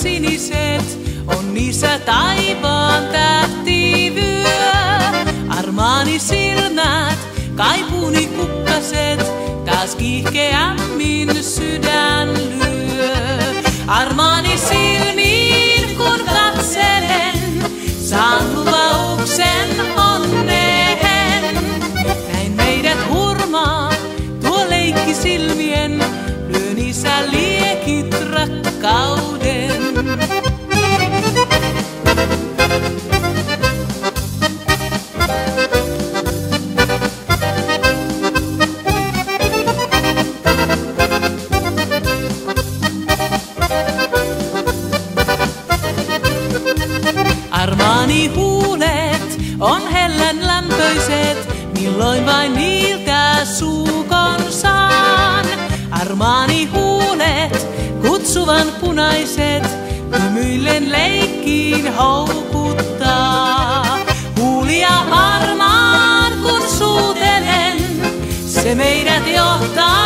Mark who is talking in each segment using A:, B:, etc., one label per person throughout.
A: Sylissä taivaan tähti vyö. Armaani silmät, kaipuni kukkaset, taas kiihkeämmin sydän lyö. Armaani silmiin kun katselen, saan lupauksen onneen. Näin meidät hurmaa, tuo leikki silmien, lyö niissä liekit rakkauden. On hellän lämpöiset, milloin vain niiltä suukon saan. Armaani huulet, kutsuvan punaiset, hymyillen leikkiin houkuttaa. Huulia armaan kun suutelen, se meidät johtaa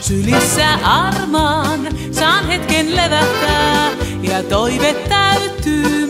A: Sylissä armaan saan hetken levähtää ja toive täyttymyksen